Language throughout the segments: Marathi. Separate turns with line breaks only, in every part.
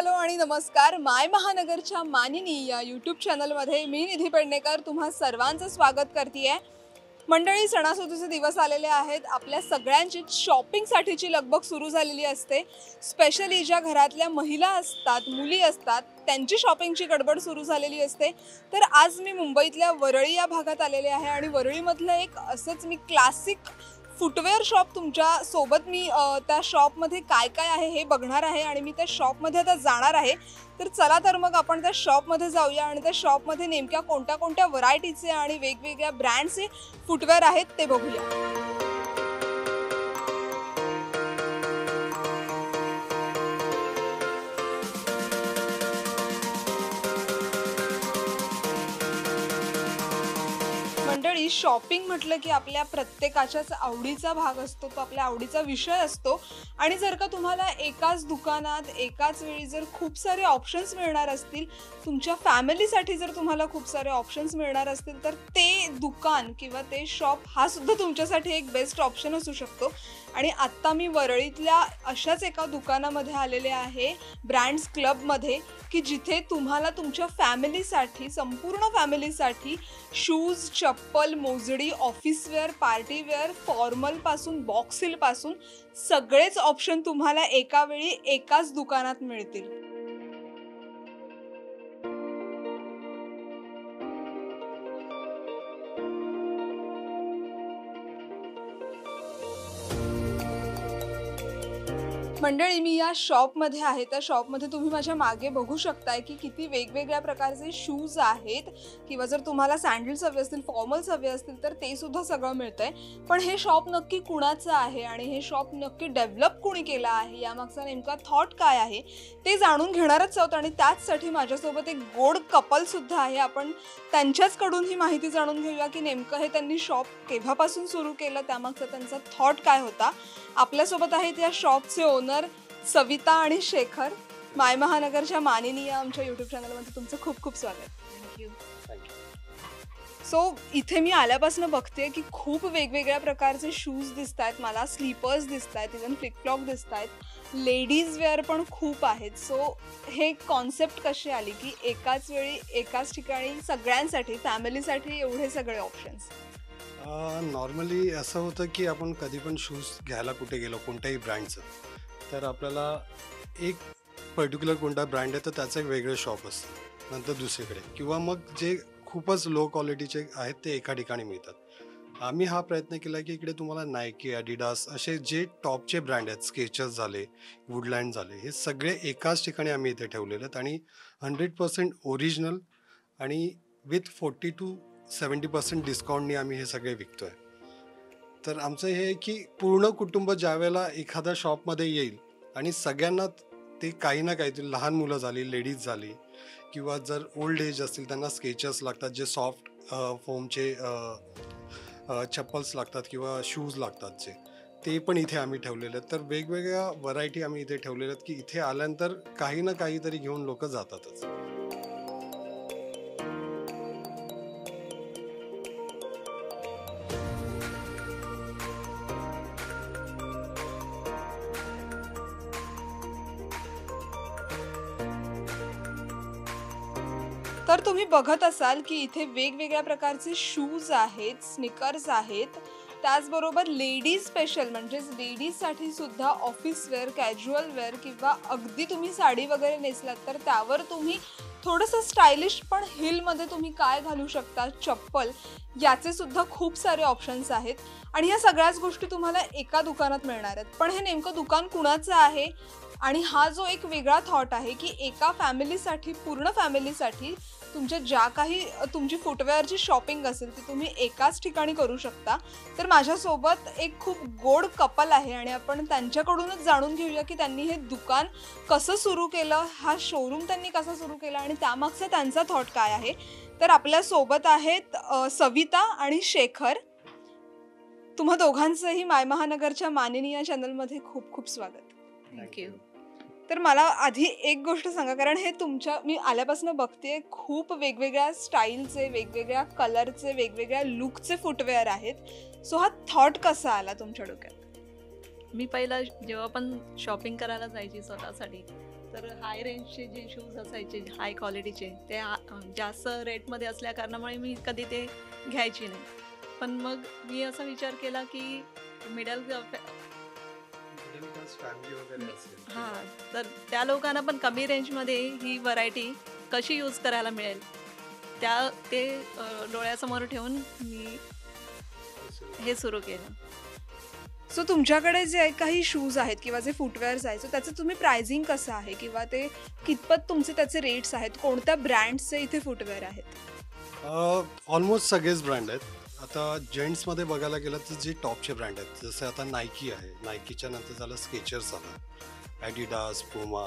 हॅलो आणि नमस्कार. माय महानगरच्या मानिनी या यूट्यूब चॅनलमध्ये मी निधी पेडणेकर तुम्हा सर्वांचं स्वागत करते मंडळी सणासुदीचे दिवस आलेले आहेत. आपल्या सगळ्यांची शॉपिंगसाठीची लगबग सुरू झालेली असते. स्पेशली ज्या घरातल्या महिला असतात मुली असतात त्यांची शॉपिंगची गडबड सुरू झालेली असते. तर आज मी मुंबईतल्या वरळी या भागात आलेले आहे आणि वरळीमधलं एक असंच मी क्लासिक फुटवेअर शॉप तुमच्यासोबत मी त्या शॉपमध्ये काय काय आहे हे बघणार आहे आणि मी त्या शॉपमध्ये आता जाणार आहे. तर चला तर मग आपण त्या शॉपमध्ये जाऊया आणि त्या शॉपमध्ये नेमक्या कोणत्या कोणत्या व्हरायटीचे आणि वेगवेगळ्या ब्रँडचे फुटवेअर आहेत ते बघूया. शॉपिंग म्हटलं की आपल्या प्रत्येकाच्याच आवडीचा भाग असतो तो आपल्या आवडीचा विषय असतो. आणि जर का तुम्हाला एकाच दुकानात एकाच वेळी जर खूप सारे ऑप्शन्स मिळणार असतील तुमच्या फॅमिलीसाठी जर तुम्हाला खूप सारे ऑप्शन्स मिळणार असतील तर ते दुकान किंवा ते शॉप हा सुद्धा तुमच्यासाठी एक बेस्ट ऑप्शन असू शकतो. आणि आत्ता मी वरळीतल्या अशाच एका दुकानामध्ये आलेले आहे ब्रँड्स क्लबमध्ये की जिथे तुम्हाला तुमच्या फॅमिलीसाठी संपूर्ण फॅमिलीसाठी शूज चप्पल मोजडी ऑफिसवेअर पार्टीवेअर फॉर्मलपासून बॉक्सिलपासून सगळेच ऑप्शन तुम्हाला एका वेळी एकाच दुकानात मिळतील. मंडळी मी या शॉपमध्ये आहे. त्या शॉपमध्ये तुम्ही माझ्या मागे बघू शकताय की किती वेगवेगळ्या प्रकारचे शूज आहेत. किंवा जर तुम्हाला सँडल्स हवे असतील फॉर्मल्स हवे असतील तर ते सुद्धा सगळं मिळतंय. पण हे शॉप नक्की कुणाचं आहे आणि हे शॉप नक्की डेव्हलप कुणी केलं आहे? यामागचा नेमका थॉट काय आहे? ते जाणून घेणारच आहोत आणि त्याचसाठी माझ्यासोबत एक गोड कपलसुद्धा आहे. आपण त्यांच्याचकडून ही माहिती जाणून घेऊया की नेमकं हे त्यांनी शॉप केव्हापासून सुरू केलं? त्यामागचा त्यांचा थॉट काय होता? आपल्यासोबत आहेत या शॉपचे ओनर सविता आणि शेखर माय महानगरच्या मानिनी या आमच्या युट्यूब चॅनलमध्ये तुमचं खूप खूप स्वागत.
थँक्यू
सो इथे मी आल्यापासून बघते की खूप वेगवेगळ्या प्रकारचे शूज दिसत आहेत मला स्लीपर्स दिसत आहेत इवन फ्लिपफ्लॉप दिसत आहेत लेडीज वेअर पण खूप आहेत. सो हे कॉन्सेप्ट कशी आली की एकाच वेळी एकाच ठिकाणी सगळ्यांसाठी फॅमिलीसाठी एवढे सगळे ऑप्शन्स
नॉर्मली असं होतं की आपण कधी पण शूज घ्यायला कुठे गेलो कोणत्याही ब्रँडचं तर आपल्याला एक पर्टिक्युलर कोणता ब्रँड आहे तर त्याचं एक वेगळं शॉप असतं नंतर दुसरीकडे. किंवा मग जे खूपच लो क्वालिटीचे आहेत ते एका ठिकाणी मिळतात. आम्ही हा प्रयत्न केला की इकडे तुम्हाला नायकी ॲडिडास असे जे टॉपचे ब्रँड आहेत स्केचर्स झाले वुडलँड झाले हे सगळे एकाच ठिकाणी आम्ही इथे ठेवलेले आहेत आणि हंड्रेड पर्सेंट ओरिजिनल आणि with forty to seventy percent डिस्काउंटनी आम्ही हे सगळे विकतो आहे तर आमचं हे आहे की पूर्ण कुटुंब ज्यावेळेला एखाद्या शॉपमध्ये येईल आणि सगळ्यांना ते काही ना काहीतरी लहान मुलं झाली लेडीज झाली किंवा जर ओल्ड एज असतील त्यांना स्केचेस लागतात जे सॉफ्ट फोमचे चप्पल्स लागतात किंवा शूज लागतात जे ते पण इथे आम्ही ठेवलेले आहेत. तर वेगवेगळ्या व्हरायटी आम्ही इथे ठेवलेल्या आहेत की इथे आल्यानंतर काही ना काहीतरी घेऊन लोक जातातच.
तर तुम्ही बघत असाल की इथे वेगवेगळ्या प्रकारचे शूज आहेत स्निकर्स आहेत. त्याचबरोबर लेडीज स्पेशल म्हणजेच लेडीजसाठी सुद्धा ऑफिस वेअर कॅज्युअल वेअर किंवा अगदी तुम्ही साडी वगैरे नेसलात तर त्यावर तुम्ही थोडंसं स्टायलिश पण हिलमध्ये तुम्ही काय घालू शकता? चप्पल. याचे सुद्धा खूप सारे ऑप्शन्स आहेत. आणि या सगळ्याच गोष्टी तुम्हाला एका दुकानात मिळणार आहेत. पण हे नेमकं दुकान कुणाचं आहे? आणि हा जो एक वेगळा थॉट आहे की एका फॅमिलीसाठी पूर्ण फॅमिलीसाठी तुमच्या ज्या काही तुमची फुटवेअरची शॉपिंग असेल ती तुम्ही एकाच ठिकाणी करू शकता. तर माझ्यासोबत एक खूप गोड कपल आहे आणि आपण त्यांच्याकडूनच जाणून घेऊया की त्यांनी हे दुकान कसं सुरू केलं हा शोरूम त्यांनी कसा सुरू केला आणि त्यामागचा त्यांचा थॉट काय आहे. तर आपल्यासोबत आहेत सविता आणि शेखर. तुम्हा दोघांचंही माय महानगरच्या मानिनी चॅनलमध्ये खूप खूप स्वागत.
थँक्यू
तर मला आधी एक गोष्ट सांगा कारण हे तुमच्या मी आल्यापासून बघते खूप वेगवेगळ्या स्टाईलचे वेगवेगळ्या कलरचे वेगवेगळ्या लुकचे फुटवेअर आहेत. सो हा थॉट कसा आला तुमच्या डोक्यात?
मी पहिला जेव्हा पण शॉपिंग करायला जायची स्वतःसाठी तर हाय रेंजचे जे शूज असायचे हाय क्वालिटीचे ते जास्त रेटमध्ये असल्या कारणामुळे मी कधी ते घ्यायची नाही. पण मग मी असा विचार केला की मिडल हां तर त्या लोकांना पण कमी रेंजमध्ये ही व्हरायटी कशी यूज करायला मिळेल? त्या ते डोळ्यासमोर ठेवून मी हे सुरू केलं.
सो तुमच्याकडे जे काही शूज आहेत किंवा जे फुटवेअर्स आहेत सो त्याचं तुम्ही प्राइसिंग कसं आहे? किंवा ते कितपत तुमचे त्याचे रेट्स आहेत? कोणत्या ब्रँड्सचे इथे फुटवेअर आहेत?
ऑलमोस्ट सगळेच ब्रँड आहेत. आता जेंट्समध्ये बघायला गेलं तर जे टॉपचे ब्रँड आहेत जसे आता नायकी आहे. नायकीच्या नंतर झालं स्केचर्स झालं ॲडिडास पुमा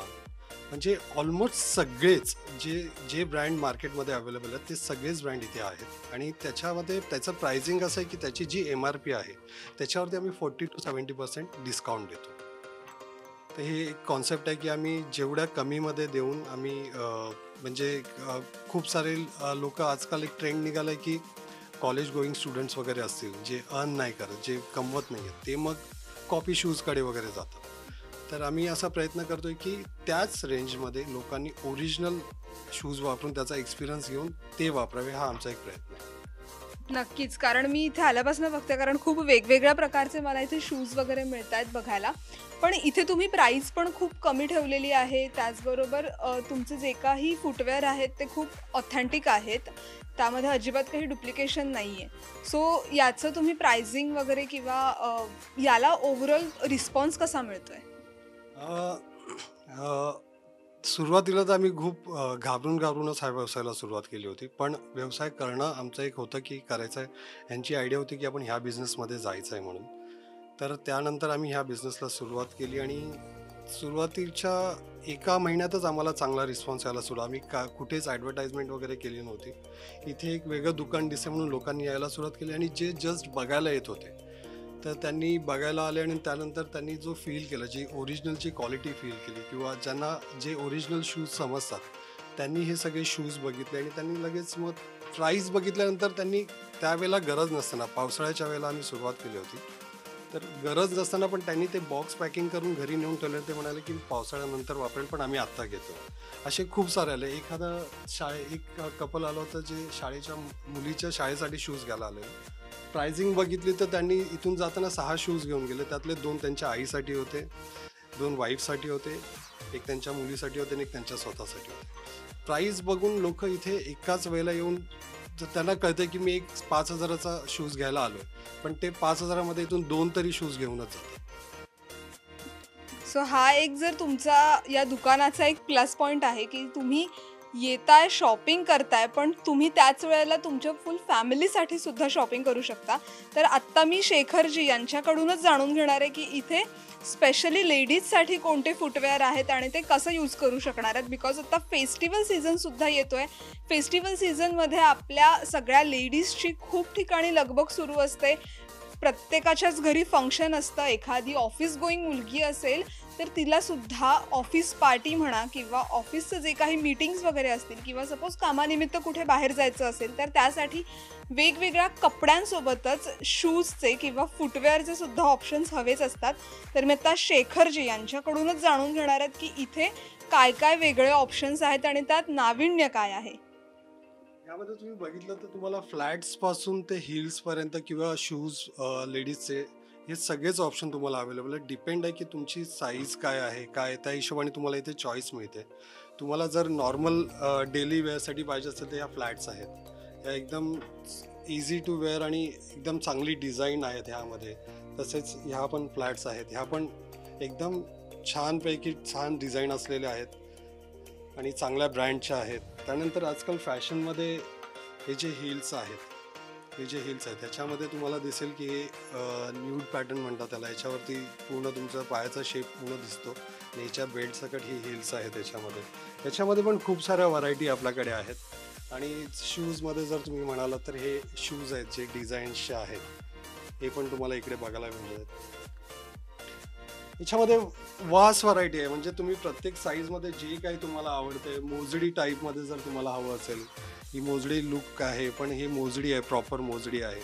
म्हणजे ऑलमोस्ट सगळेच जे जे ब्रँड मार्केटमध्ये अवेलेबल आहेत ते सगळेच ब्रँड इथे आहेत. आणि त्याच्यामध्ये त्याचं प्राइसिंग असं आहे की त्याची जी एम आर पी आहे त्याच्यावरती आम्ही forty to seventy percent discount देतो. तर हे एक कॉन्सेप्ट आहे की आम्ही जेवढ्या कमीमध्ये देऊन आम्ही म्हणजे खूप सारे लोक आजकाल एक ट्रेंड निघाला आहे की कॉलेज गोईंग स्टुडंट्स वगैरे असतील जे अर्न नाही करत जे कमवत नाही आहेत ते मग कॉपी शूजकडे वगैरे जातात. तर आम्ही असा प्रयत्न करतो आहे की त्याच रेंजमध्ये लोकांनी ओरिजिनल शूज वापरून त्याचा एक्सपिरियन्स घेऊन ते वापरावे हा आमचा एक प्रयत्न.
नक्कीच. कारण मी इथे आल्यापासून बघते कारण खूप वेगवेगळ्या प्रकारचे मला इथे शूज वगैरे मिळत आहेत बघायला. पण इथे तुम्ही प्राईस पण खूप कमी ठेवलेली आहे. त्याचबरोबर तुमचे जे काही फुटवेअर आहेत ते खूप ऑथेंटिक आहेत. त्यामध्ये अजिबात काही डुप्लिकेशन नाही आहे सो याचं तुम्ही प्राइसिंग वगैरे किंवा याला ओव्हरऑल रिस्पॉन्स कसा
मिळतो आहे सुरुवातीला तर आम्ही खूप घाबरून घाबरूनच हा व्यवसायाला सुरुवात केली होती. पण व्यवसाय करणं आमचं एक होतं की करायचं आहे यांची आयडिया होती की आपण ह्या बिझनेसमध्ये जायचं आहे म्हणून. तर त्यानंतर आम्ही ह्या बिझनेसला सुरुवात केली आणि सुरुवातीच्या एका महिन्यातच आम्हाला चांगला रिस्पॉन्स यायला सुरू. आम्ही का कुठेच ॲडव्हर्टाईजमेंट वगैरे केली नव्हती. इथे एक वेगळं दुकान दिसे म्हणून लोकांनी यायला सुरुवात केली आणि जे जस्ट बघायला येत होते तर त्यांनी बघायला आले आणि त्यानंतर त्यांनी जो फील केला जी ओरिजिनलची क्वालिटी फील केली किंवा ज्यांना जे ओरिजिनल शूज समजतात त्यांनी हे सगळे शूज बघितले आणि त्यांनी लगेच मग प्राईस बघितल्यानंतर त्यांनी त्यावेळेला गरज नसताना पावसाळ्याच्या वेळेला आम्ही सुरुवात केली होती. तर गरज नसताना पण त्यांनी ते बॉक्स पॅकिंग करून घरी नेऊन ठेवले. ते म्हणाले की पावसाळ्यानंतर वापरेल पण आम्ही आत्ता घेतो. असे खूप सारे आले. एखादा शाळे एक कपल आलं होतं जे शाळेच्या मुलीच्या शाळेसाठी शूज घ्यायला आले. प्रायझिंग बघितली तर त्यांनी इथून जाताना सहा शूज घेऊन गेले. त्यातले दोन त्यांच्या आईसाठी होते दोन वाईफसाठी होते एक त्यांच्या मुलीसाठी होते आणि एक त्यांच्या स्वतःसाठी होते. प्राईज बघून लोक इथे एकाच वेळेला येऊन तर त्यांना कळतं की मी एक पाच हजाराचा शूज घ्यायला आलोय. पण ते पाच हजारामध्ये इथून दोन तरी शूज घेऊनच जातात.
सो हा एक जर तुमचा या दुकानाचा एक प्लस पॉईंट आहे की तुम्ही येताय शॉपिंग करताय पण तुम्ही त्याच वेळेला तुमच्या फुल फॅमिलीसाठी सुद्धा शॉपिंग करू शकता. तर आत्ता मी शेखरजी यांच्याकडूनच जाणून घेणार आहे की इथे स्पेशली लेडीजसाठी कोणते फुटवेअर आहेत आणि ते कसं यूज करू शकणार आहेत. बिकॉज आता फेस्टिवल सीझनसुद्धा येतो आहे फेस्टिवल सीझनमध्ये आपल्या सगळ्या लेडीजची खूप ठिकाणी लगबग सुरू असते. प्रत्येकाच्याच घरी फंक्शन असतं. एखादी ऑफिस गोईंग मुलगी असेल तर तिलासुद्धा ऑफिस पार्टी म्हणा किंवा ऑफिसचं जे काही मीटिंग्स वगैरे असतील किंवा सपोज कामानिमित्त कुठे बाहेर जायचं असेल तर त्यासाठी वेगवेगळ्या कपड्यांसोबतच शूजचे किंवा फुटवेअरचे सुद्धा ऑप्शन्स हवेच असतात. तर मी आता शेखरजी यांच्याकडूनच जाणून घेणार आहेत की इथे काय काय वेगळे ऑप्शन्स आहेत आणि त्यात नाविन्य काय आहे.
यामध्ये तुम्ही बघितलं तर तुम्हाला फ्लॅट्सपासून ते हिल्स पर्यंत किंवा शूज लेडीजचे हे सगळेच ऑप्शन तुम्हाला अवेलेबल आहे डिपेंड आहे की तुमची साईज काय आहे काय त्या हिशोबाने तुम्हाला इथे चॉईस मिळते. तुम्हाला जर नॉर्मल डेली वेअरसाठी पाहिजे असेल तर ह्या फ्लॅट्स आहेत. या एकदम इझी टू वेअर आणि एकदम चांगली डिझाईन आहेत ह्यामध्ये. तसेच ह्या पण फ्लॅट्स आहेत. ह्या पण एकदम छानपैकी छान डिझाईन असलेल्या आहेत आणि चांगल्या ब्रँडच्या आहेत. त्यानंतर आजकाल फॅशनमध्ये हे जे हिल्स आहेत हे जे हिल्स आहेत त्याच्यामध्ये तुम्हाला दिसेल की हे न्यूड पॅटर्न म्हणतात त्याला. याच्यावरती पूर्ण तुमचा पायाचा शेप पूर्ण दिसतो. आणि ह्याच्या बेल्ट ही हिल्स आहेत त्याच्यामध्ये. याच्यामध्ये पण खूप साऱ्या व्हरायटी आपल्याकडे आहेत. आणि शूजमध्ये जर तुम्ही म्हणालात तर हे शूज आहेत जे डिझाईन्सचे आहेत. हे पण तुम्हाला इकडे बघायला मिळतात. याच्यामध्ये वास व्हरायटी आहे. म्हणजे तुम्ही प्रत्येक साईजमध्ये जे काही तुम्हाला आवडते मोजडी टाईपमध्ये जर तुम्हाला हवं असेल ही मोजडी लुक आहे पण ही मोजडी आहे प्रॉपर मोजडी आहे.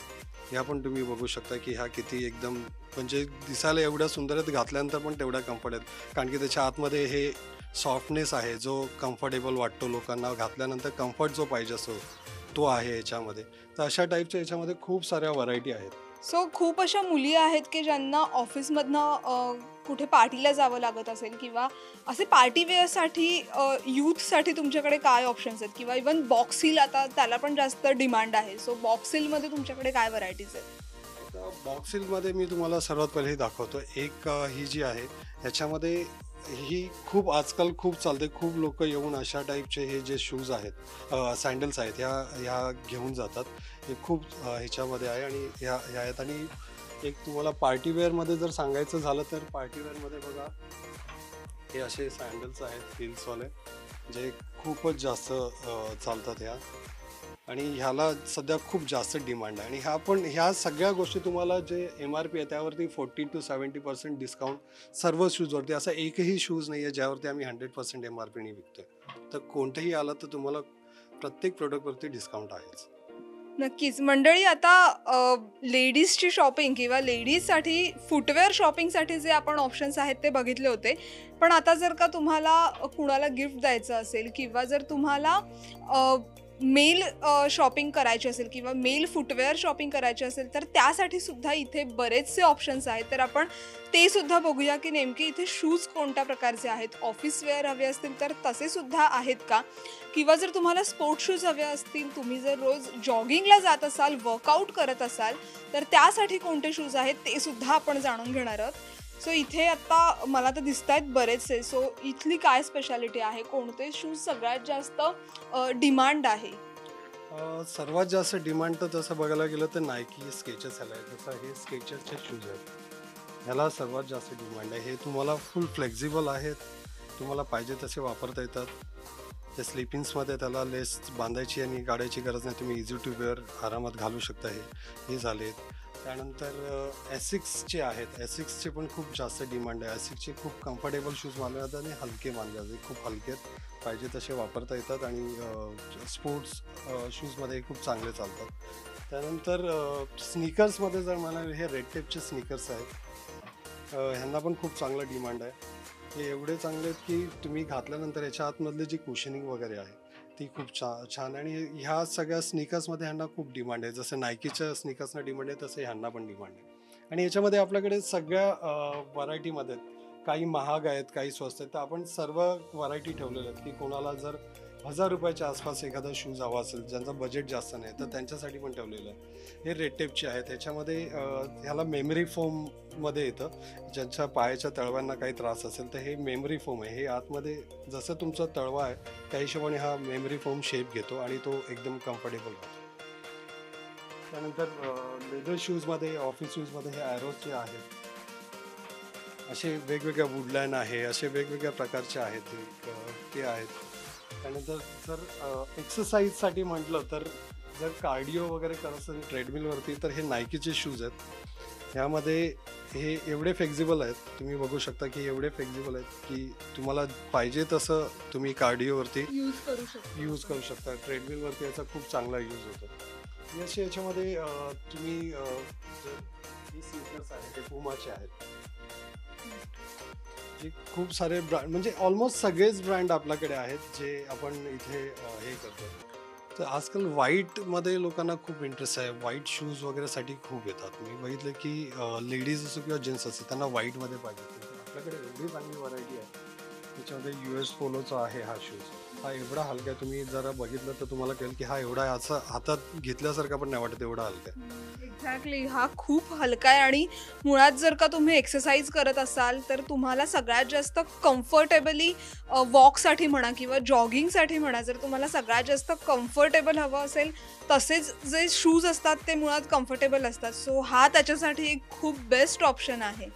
ह्या पण तुम्ही बघू शकता की ह्या किती एकदम म्हणजे दिसायला एवढ्या सुंदर आहेत घातल्यानंतर पण तेवढ्या कम्फर्ट आहेत. कारण की त्याच्या आतमध्ये हे सॉफ्टनेस आहे जो कम्फर्टेबल वाटतो लोकांना घातल्यानंतर कम्फर्ट जो पाहिजे असतो तो आहे याच्यामध्ये. तर अशा टाईपच्या याच्यामध्ये खूप साऱ्या व्हरायटी आहेत.
सो खूप अशा मुली आहेत की ज्यांना ऑफिसमधनं कुठे पार्टीला जावं लागत असेल किंवा असे पार्टी वेअरसाठी यूथसाठी तुमच्याकडे काय ऑप्शन्स आहेत? किंवा इवन बॉक्सिल आता त्याला पण जास्त डिमांड आहे. सो बॉक्सिलमध्ये तुमच्याकडे काय व्हरायटीज आहेत?
बॉक्स बॉक्सिलमध्ये मी तुम्हाला सर्वात पहिले दाखवतो. एक ही जी आहे ह्याच्यामध्ये ही खूप आजकाल खूप चालते. खूप लोक येऊन अशा टाईपचे हे जे शूज आहेत सँडल्स आहेत ह्या ह्या घेऊन जातात. हे खूप ह्याच्यामध्ये आहे आणि ह्या ह्या आहेत. आणि एक तुम्हाला पार्टीवेअरमध्ये जर सांगायचं झालं तर पार्टीवेअरमध्ये बघा हे असे सँडल्स आहेत हिल्सवाले जे खूपच जास्त चालतात ह्या. आणि ह्याला सध्या खूप जास्त डिमांड आहे. आणि ह्या पण ह्या सगळ्या गोष्टी तुम्हाला जे एम आर पी आहे त्यावरती forty to seventy percent discount सर्व शूजवरती असा एकही शूज नाही आहे ज्यावरती आम्ही हंड्रेड पर्सेंट एम आर पीने विकतोय. तर कोणतंही आलं तर तुम्हाला प्रत्येक प्रोडक्टवरती डिस्काउंट आहेच.
नक्कीच. मंडळी आता लेडीजची शॉपिंग किंवा लेडीजसाठी फुटवेअर शॉपिंगसाठी जे आपण ऑप्शन्स आहेत ते बघितले होते. पण आता जर का तुम्हाला कुणाला गिफ्ट द्यायचं असेल किंवा जर तुम्हाला मेल शॉपिंग करायची असेल किंवा मेल फुटवेअर शॉपिंग करायची असेल तर त्यासाठी सुद्धा इथे बरेचसे ऑप्शन्स आहेत. तर आपण ते सुद्धा बघूया की नेमके इथे शूज कोणत्या प्रकारचे आहेत? ऑफिस वेअर हवे असतील तर तसे सुद्धा आहेत का? किंवा जर तुम्हाला स्पोर्ट शूज हवे असतील तुम्ही जर रोज जॉगिंगला जात असाल वर्कआउट करत असाल तर त्यासाठी कोणते शूज आहेत ते सुद्धा आपण जाणून घेणार आहोत. सो इथे आत्ता मला तर दिसत आहेत बरेचसे. सो इथली काय स्पेशालिटी आहे? कोणते शूज सगळ्यात जास्त डिमांड आहे?
सर्वात जास्त डिमांड तर तसं बघायला गेलं तर नायकी स्केचेस ह्याला आहे. जसं हे स्केचेसचे शूज आहेत. ह्याला सर्वात जास्त डिमांड आहे. हे तुम्हाला फुल फ्लेक्झिबल आहेत. तुम्हाला पाहिजे तसे वापरता येतात. ते स्लिपिंग्समध्ये त्याला लेस बांधायची आणि काढायची गरज नाही. तुम्ही इझी टू वेअर आरामात घालू शकता हे. हे झालेत त्यानंतर एसिक्सचे आहेत. एसिक्सचे पण खूप जास्त डिमांड आहे. एसिक्सचे खूप कम्फर्टेबल शूज मानले जातात आणि हलके मानले जातात. खूप हलके आहेत. पाहिजे तसे वापरता येतात आणि स्पोर्ट्स शूजमध्ये खूप चांगले चालतात. त्यानंतर स्निकर्समध्ये जर मला हे रेड टेपचे स्निकर्स आहेत ह्यांना पण खूप चांगला डिमांड आहे. हे एवढे चांगले आहेत की तुम्ही घातल्यानंतर याच्या आतमधले जी कुशनिंग वगैरे आहे ती खूप छा छान आणि ह्या सगळ्या स्निकर्समध्ये ह्यांना खूप डिमांड आहे. जसं नायकीच्या स्निकर्सना डिमांड आहे तसं ह्यांना पण डिमांड आहे. आणि याच्यामध्ये आपल्याकडे सगळ्या व्हरायटीमध्ये काही महाग आहेत काही स्वस्त आहेत. तर आपण सर्व व्हरायटी ठेवलेल्या आहेत की कोणाला जर हजार रुपयाच्या आसपास एखादा शूज हवा असेल ज्यांचं बजेट जास्त नाही तर त्यांच्यासाठी पण ठेवलेलं आहे. हे रेड टेपचे आहेत ह्याच्यामध्ये अं, ह्याला मेमरी फोममध्ये येतं. ज्यांच्या पायाच्या तळव्यांना काही त्रास असेल तर हे मेमरी फोम आहे. हे आतमध्ये जसं तुमचा तळवा आहे त्या हिशोबाने हा मेमरी फोम शेप घेतो आणि तो एकदम कम्फर्टेबल राहतो. त्यानंतर लेदर शूजमध्ये ऑफिस शूजमध्ये हे ॲरोचे आहेत. असे वेगवेगळ्या वुडलँड आहे असे वेगवेगळ्या प्रकारचे आहेत ते आहेत. त्यानंतर जर एक्सरसाइजसाठी म्हटलं तर जर कार्डिओ वगैरे करत असेल ट्रेडमिलवरती तर हे नायकीचे शूज आहेत. ह्यामध्ये हे एवढे फ्लेक्झिबल आहेत तुम्ही बघू शकता की एवढे फ्लेक्झिबल आहेत की तुम्हाला पाहिजे तसं तुम्ही कार्डिओवरती
यूज करू शकतो.
यूज करू शकता. ट्रेडमिलवरती याचा खूप चांगला यूज होतो. असे याच्यामध्ये तुम्ही ही स्निकर्स आहेत ते पुमाचे आहेत जे खूप सारे ब्रँड म्हणजे ऑलमोस्ट सगळेच ब्रँड आपल्याकडे आहेत जे आपण इथे हे करतो. तर आजकाल व्हाईटमध्ये लोकांना खूप इंटरेस्ट आहे. व्हाईट शूज वगैरेसाठी खूप येतात. मी बघितलं की लेडीज असो किंवा जेंट्स असो त्यांना व्हाईटमध्ये पाहिजे. आपल्याकडे एवढी चांगली व्हरायटी आहे. त्याच्यामध्ये यू एस पोलोचा आहे हा शूज हा एवढा हलका आहे तुम्ही जरा बघितलं तर तुम्हाला कळेल की हा एवढा असं हातात घेतल्यासारखा पण नाही वाटत एवढा हलका
एक्झॅक्टली हा खूप हलका आहे आणि मुळात जर का तुम्ही एक्सरसाइज करत असाल तर तुम्हाला सगळ्यात जास्त कम्फर्टेबली वॉकसाठी म्हणा किंवा जॉगिंगसाठी म्हणा जर तुम्हाला सगळ्यात जास्त कम्फर्टेबल हवं असेल तसेच जे शूज असतात ते मुळात कम्फर्टेबल असतात. सो हा त्याच्यासाठी एक खूप बेस्ट ऑप्शन आहे.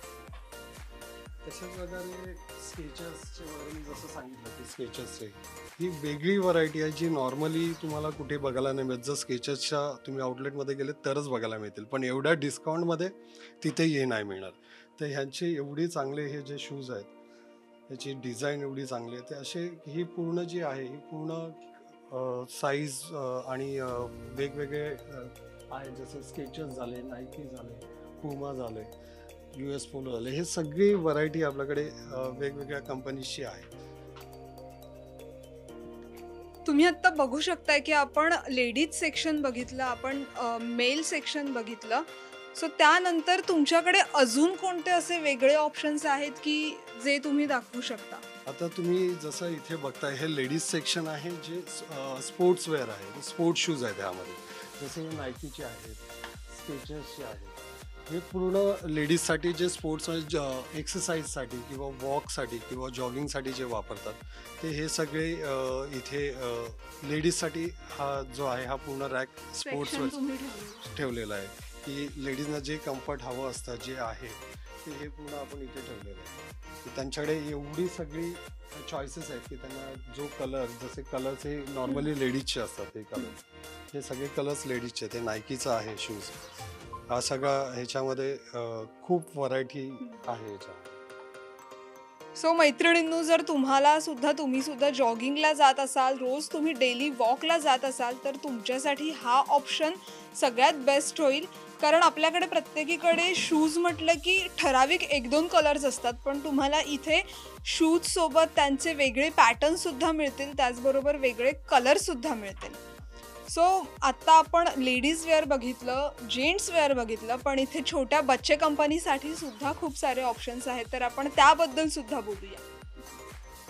तशाच प्रकारे स्केचर्सचे वगैरे मी जसं सांगितलं की स्केचर्सचे ही वेगळी व्हरायटी आहे जी नॉर्मली तुम्हाला कुठे बघायला नाही मिळत. जर स्केचर्सच्या तुम्ही आउटलेटमध्ये गेले तरच बघायला मिळतील. पण एवढ्या डिस्काउंटमध्ये तिथे हे नाही मिळणार. तर ह्यांचे एवढे चांगले हे जे शूज आहेत ह्याची डिझाईन एवढी चांगली आहे. ते असे ही पूर्ण जी आहे ही पूर्ण साईज आणि वेगवेगळे आहेत. जसे स्केचर्स झाले नायकी झाले पुमा झाले. यू एस पोलो झाले हे सगळी व्हरायटी आपल्याकडे वेगवेगळ्या कंपनीजची आहे.
तुम्ही आत्ता बघू शकताय की आपण लेडीज सेक्शन बघितलं आपण मेल सेक्शन बघितलं. सो त्यानंतर तुमच्याकडे अजून कोणते असे वेगळे ऑप्शन्स आहेत की जे तुम्ही दाखवू शकता?
आता तुम्ही जसं इथे बघताय हे लेडीज सेक्शन आहे जे स्पोर्ट्स वेअर आहे. स्पोर्ट्स शूज आहेत त्यामध्ये जसे नायकीचे आहेत स्केचर्सचे आहेत. हे पूर्ण लेडीजसाठी जे स्पोर्ट्स एक्सरसाइजसाठी किंवा वॉकसाठी किंवा जॉगिंगसाठी जे वापरतात ते हे सगळे अ, इथे लेडीजसाठी हा जो आहे हा पूर्ण रॅक स्पोर्ट्स ठेवलेला आहे. की लेडीजना जे कम्फर्ट हवं असतं जे आहे ते हे पूर्ण आपण इथे ठेवलेलं आहे. की त्यांच्याकडे एवढी सगळी चॉईसेस आहेत की त्यांना जो कलर जसे कलर्स हे नॉर्मली लेडीजचे असतात हे कलर्स हे सगळे कलर्स लेडीजचे ते नायकीचा आहे शूज हा सगळा ह्याच्यामध्ये खूप व्हरायटी आहे ह्याच्यात
सो मैत्रिणींनो जर तुम्हाला सुद्धा तुम्ही सुद्धा जॉगिंगला जात असाल रोज तुम्ही डेली वॉकला जात असाल तर तुमच्यासाठी हा ऑप्शन सगळ्यात बेस्ट होईल. कारण आपल्याकडे प्रत्येकीकडे शूज म्हटलं की ठराविक एक दोन कलर्स असतात. पण तुम्हाला इथे शूज सोबत त्यांचे वेगळे पॅटर्न सुद्धा मिळतील. त्याचबरोबर वेगळे कलर सुद्धा मिळतील. सो आत्ता आपण लेडीज वेअर बघितलं जेंट्स वेअर बघितलं पण इथे छोट्या बच्चे कंपनीसाठी सुद्धा खूप सारे ऑप्शन्स आहेत. तर आपण त्याबद्दल सुद्धा बोलूया.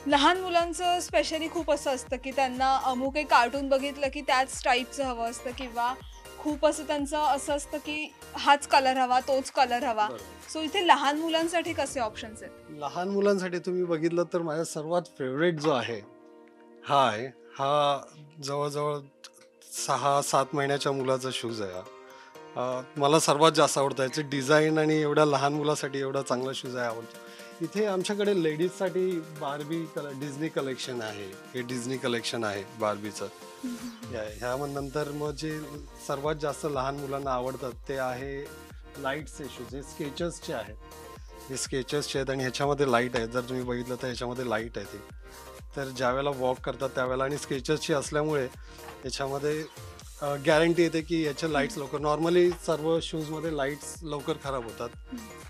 लहान मुलांचं स्पेशली खूप असं असतं की त्यांना अमुक एक कार्टून बघितलं की त्याच टाईपचं हवं असतं किंवा खूप असं त्यांचं असं असतं की हाच कलर हवा तोच कलर हवा. सो इथे लहान मुलांसाठी कसे ऑप्शन्स आहेत?
लहान मुलांसाठी तुम्ही बघितलं तर माझा सर्वात फेवरेट जो आहे हा आहे हा जवळजवळ सहा सात महिन्याच्या मुलाचा शूज आहे हा. मला सर्वात जास्त आवडतं याचे डिझाईन आणि एवढ्या लहान मुलासाठी एवढा चांगला शूज आहे आवडतो. इथे आमच्याकडे लेडीजसाठी बार्बी कल डिझनी कलेक्शन आहे. हे डिझनी कलेक्शन आहे बार्बीचं ह्या मग नंतर मग जे सर्वात जास्त लहान मुलांना आवडतात ते आहे लाईटचे शूज हे स्केचर्सचे आहेत. हे स्केचर्सचे आहेत आणि ह्याच्यामध्ये लाइट आहे जर तुम्ही बघितलं तर ह्याच्यामध्ये लाइट आहे ते. तर ज्यावेळेला वॉक करतात त्यावेळेला आणि स्केचर्सची असल्यामुळे याच्यामध्ये गॅरंटी येते की याच्या लाईट्स लवकर नॉर्मली सर्व शूजमध्ये लाईट्स लवकर खराब होतात.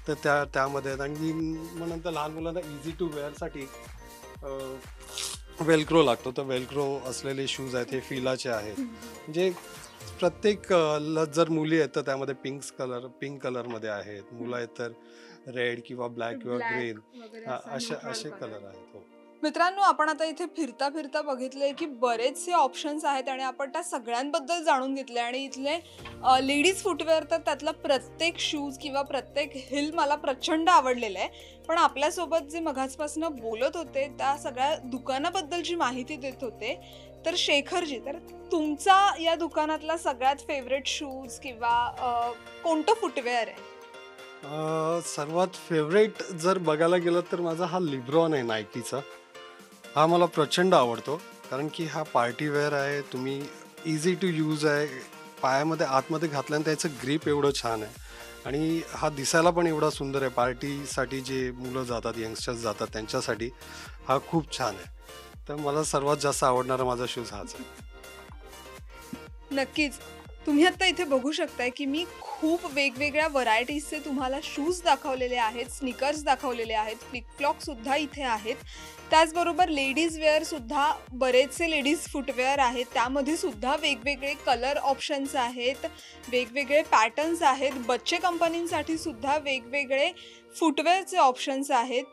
तर त्या त्यामध्ये आहेत. आणि मग नंतर लहान मुलांना इझी टू वेअरसाठी वेलक्रो लागतो. तर वेलक्रो असलेले शूज आहेत हे फिलाचे आहेत. म्हणजे प्रत्येक जर मुली आहेत तर त्यामध्ये पिंक कलर पिंक कलरमध्ये आहेत. मुलं आहेत तर रेड किंवा ब्लॅक किंवा ग्रीन असे असे कलर आहेत हो.
मित्रांनो आपण आता इथे फिरता फिरता बघितले की बरेचसे ऑप्शन्स आहेत आणि आपण त्या सगळ्यांबद्दल जाणून घेतले आणि इथले लेडीज फुटवेअर तर त्यातला प्रत्येक शूज किंवा प्रत्येक हिल मला प्रचंड आवडलेलं आहे. पण आपल्यासोबत जे मघाचपासून बोलत होते त्या सगळ्या दुकानाबद्दल जी माहिती देत होते तर शेखरजी तर तुमचा या दुकानातला सगळ्यात फेवरेट शूज किंवा कोणतं फुटवेअर आहे?
सर्वात फेवरेट जर बघायला गेलं तर माझा हा लिब्रॉन आहे नायकीचा हा मला प्रचंड आवडतो कारण की हा पार्टी वेअर आहे तुम्ही इझी टू यूज आहे पायामध्ये आतमध्ये घातल्यानंतर त्याचं ग्रीप एवढं छान आहे. आणि हा दिसायला पण एवढा सुंदर आहे पार्टीसाठी जे मुलं जातात यंगस्टर्स जातात त्यांच्यासाठी हा खूप छान आहे. तर मला सर्वात जास्त आवडणारा माझा शूज हाच आहे.
नक्कीच. तुम्ही आता इथे बघू शकताय की मी खूप वेगवेगळ्या व्हरायटीजचे तुम्हाला शूज दाखवलेले आहेत स्निकर्स दाखवलेले आहेत फ्लिपफ्लॉपसुद्धा इथे आहेत. त्याचबरोबर लेडीज वेअरसुद्धा बरेचसे लेडीज फुटवेअर आहेत. त्यामध्ये सुद्धा वेगवेगळे कलर ऑप्शन्स आहेत वेगवेगळे पॅटर्न्स आहेत. बच्चे कंपनींसाठी सुद्धा वेगवेगळे फुटवेअरचे ऑप्शन्स आहेत.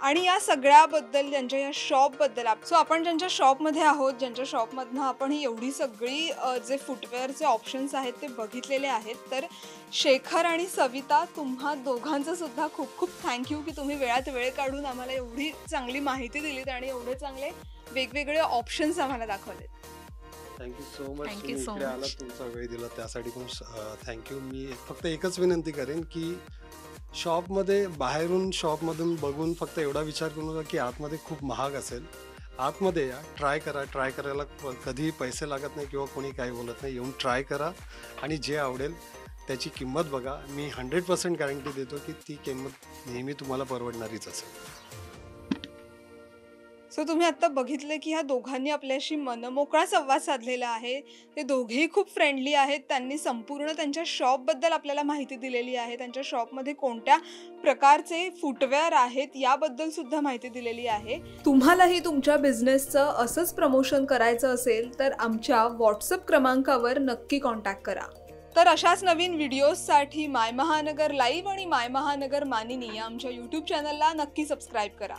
आणि या सगळ्याबद्दल त्यांच्या या शॉपबद्दल सो आपण ज्यांच्या शॉपमध्ये आहोत ज्यांच्या शॉपमधनं आपण ही एवढी सगळी जे फुटवेअरचे ऑप्शन्स आहेत ते बघितलेले आहेत. तर शेखर आणि सविता तुम्हा दोघांचं सुद्धा खूप खूप थँक्यू की तुम्ही वेळात वेळ काढून आम्हाला एवढी चांगली माहिती दिलीत आणि एवढे चांगले वेगवेगळे ऑप्शन्स आम्हाला दाखवलेत.
थँक्यू सो मच तुम्ही इकडे आला. तुमचा वेळ दिला. त्यासाठी पण थँक्यू मी फक्त एकच विनंती करेन की शॉपमध्ये बाहेरून शॉपमधून बघून फक्त एवढा विचार करू नका की आतमध्ये खूप महाग असेल. आतमध्ये या ट्राय करा ट्राय करायला क- कधीही पैसे लागत नाही किंवा कोणी काही बोलत नाही. येऊन ट्राय करा आणि जे आवडेल त्याची किंमत बघा. मी हंड्रेड पर्सेंट गॅरंटी देतो की ती किंमत नेहमी तुम्हाला परवडणारीच असेल.
सो तुम्ही आत्ता बघितलं की ह्या दोघांनी आपल्याशी मनमोकळा संवाद साधलेला आहे. ते दोघेही खूप फ्रेंडली आहेत. त्यांनी संपूर्ण त्यांच्या शॉपबद्दल आपल्याला माहिती दिलेली आहे. त्यांच्या शॉपमध्ये कोणत्या प्रकारचे फुटवेअर आहेत याबद्दल सुद्धा माहिती दिलेली आहे. तुम्हालाही तुमच्या बिझनेसचं असंच प्रमोशन करायचं असेल तर आमच्या व्हॉट्सअप क्रमांकावर नक्की कॉन्टॅक्ट करा. तर अशाच नवीन व्हिडिओजसाठी माय महानगर लाईव्ह आणि माय महानगर मानिनी या आमच्या यूट्यूब चॅनलला नक्की सबस्क्राईब करा.